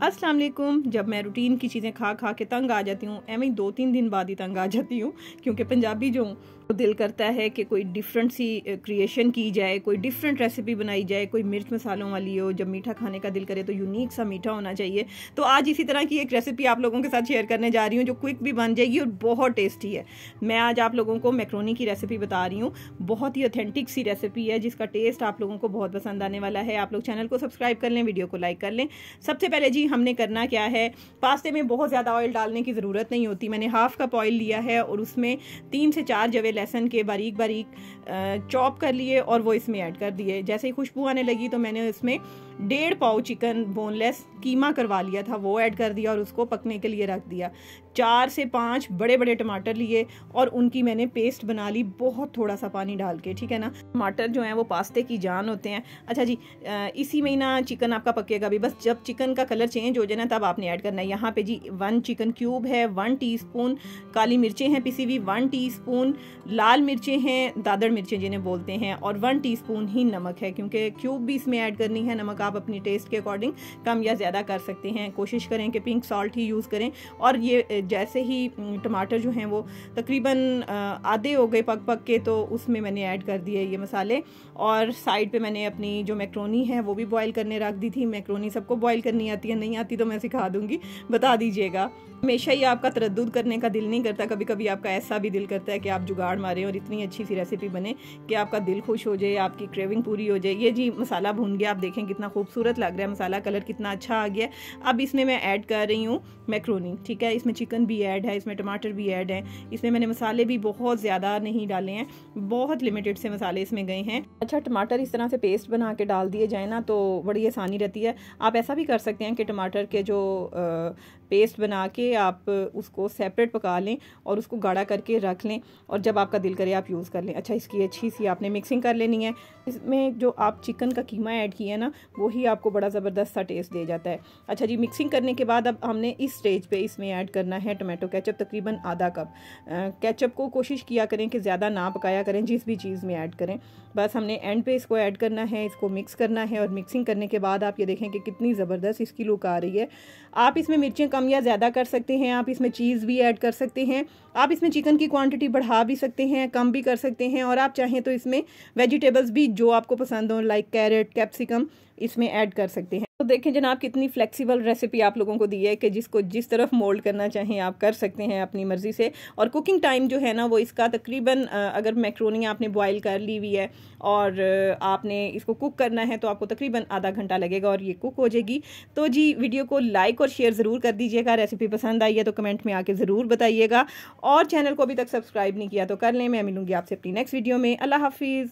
अस्सलाम वालेकुम। जब मैं रूटीन की चीज़ें खा खा के तंग आ जाती हूँ एवं दो तीन दिन बाद ही तंग आ जाती हूँ, क्योंकि पंजाबी जो तो दिल करता है कि कोई डिफरेंट सी क्रिएशन की जाए, कोई डिफरेंट रेसिपी बनाई जाए, कोई मिर्च मसालों वाली हो, जब मीठा खाने का दिल करे तो यूनिक सा मीठा होना चाहिए। तो आज इसी तरह की एक रेसिपी आप लोगों के साथ शेयर करने जा रही हूँ, जो क्विक भी बन जाएगी और बहुत टेस्टी है। मैं आज आप लोगों को मैक्रोनी की रेसिपी बता रही हूँ। बहुत ही ऑथेंटिक सी रेसिपी है, जिसका टेस्ट आप लोगों को बहुत पसंद आने वाला है। आप लोग चैनल को सब्सक्राइब कर लें वीडियो को लाइक कर लें। सबसे पहले जी, हमने करना क्या है? पास्ते में बहुत ज़्यादा ऑयल डालने की ज़रूरत नहीं होती। मैंने हाफ़ कप ऑयल लिया है और उसमें तीन से चार जवे लहसन के बारीक बारीक चॉप कर लिए और वो इसमें ऐड कर दिए। जैसे ही खुशबू आने लगी तो मैंने इसमें डेढ़ पाव चिकन बोनलेस कीमा करवा लिया था, वो ऐड कर दिया और उसको पकने के लिए रख दिया। चार से पाँच बड़े बड़े टमाटर लिए और उनकी मैंने पेस्ट बना ली, बहुत थोड़ा सा पानी डाल के, ठीक है ना? टमाटर जो हैं वो पास्ते की जान होते हैं। अच्छा जी इसी में ना चिकन आपका पकेगा भी। बस जब चिकन का कलर चेंज हो जाए ना, तब आपने ऐड करना है। यहाँ पे जी, वन चिकन क्यूब है, वन टीस्पून काली मिर्चें हैं पिसी हुई, वन टीस्पून लाल मिर्चें हैं दादड़ मिर्चें जिन्हें बोलते हैं, और वन टीस्पून ही नमक है, क्योंकि क्यूब भी इसमें ऐड करनी है, नमक आप अपनी टेस्ट के अकॉर्डिंग कम या ज़्यादा कर सकते हैं। कोशिश करें कि पिंक सॉल्ट ही यूज़ करें, और ये जैसे ही टमाटर जो हैं वो तकरीबन आधे हो गए पक पक के तो उसमें मैंने ऐड कर दिए ये मसाले, और साइड पे मैंने अपनी जो मैक्रोनी है, वो भी बॉईल करने रख दी थी। मैक्रोनी सबको बॉईल करनी आती है, नहीं आती तो मैं सिखा दूँगी, बता दीजिएगा। हमेशा ही आपका तरद करने का दिल नहीं करता कभी कभी आपका ऐसा भी दिल करता है कि आप जुगाड़ मारें और इतनी अच्छी सी रेसिपी बने कि आपका दिल खुश हो जाए, आपकी क्रेविंग पूरी हो जाए। ये जी मसाला भून गया, आप देखें कितना खूबसूरत लग रहा है मसाला कलर कितना अच्छा आ गया। अब इसमें मैं ऐड कर रही हूँ मैक्रोनी ठीक है? इसमें चिकन भी ऐड है, इसमें टमाटर भी ऐड है। इसमें मैंने मसाले भी बहुत ज़्यादा नहीं डाले हैं, बहुत लिमिटेड से मसाले इसमें गए हैं। अच्छा टमाटर इस तरह से पेस्ट बना के डाल दिए जाए ना तो बड़ी आसानी रहती है। आप ऐसा भी कर सकते हैं कि टमाटर के जो पेस्ट बना के आप उसको सेपरेट पका लें और उसको गाढ़ा करके रख लें और जब आपका दिल करे आप यूज़ कर लें। अच्छा इसकी अच्छी सी आपने मिक्सिंग कर लेनी है। इसमें जो आप चिकन का कीमा ऐड किया है ना वही आपको बड़ा ज़बरदस्त सा टेस्ट दे जाता है। अच्छा जी मिक्सिंग करने के बाद अब हमने इस स्टेज पर इसमें ऐड करना है टमाटो केचप तकरीबन आधा कप केचप को कोशिश किया करें कि ज़्यादा ना पकाया करें, जिस भी चीज़ में ऐड करें। बस हमने एंड पे इसको ऐड करना है, इसको मिक्स करना है और मिक्सिंग करने के बाद आप ये देखें कि कितनी ज़बरदस्त इसकी लुक आ रही है। आप इसमें मिर्चें या ज़्यादा कर सकते हैं, आप इसमें चीज़ भी ऐड कर सकते हैं, आप इसमें चिकन की क्वांटिटी बढ़ा भी सकते हैं, कम भी कर सकते हैं, और आप चाहें तो इसमें वेजिटेबल्स भी जो आपको पसंद हो लाइक कैरेट कैप्सिकम इसमें ऐड कर सकते हैं। तो देखें जनाब, कितनी फ्लेक्सिबल रेसिपी आप लोगों को दी है कि जिसको जिस तरफ़ मोल्ड करना चाहें आप कर सकते हैं अपनी मर्ज़ी से। और कुकिंग टाइम जो है ना, वो इसका तकरीबन अगर मैक्रोनी आपने बॉईल कर ली हुई है और आपने इसको कुक करना है तो आपको तकरीबन आधा घंटा लगेगा और ये कुक हो जाएगी। तो जी वीडियो को लाइक और शेयर ज़रूर कर दीजिएगा। रेसिपी पसंद आई है तो कमेंट में आके ज़रूर बताइएगा। और चैनल को अभी तक सब्सक्राइब नहीं किया तो कर लें। मैं मिलूँगी आपसे अपनी नेक्स्ट वीडियो में। अल्लाह हाफिज़।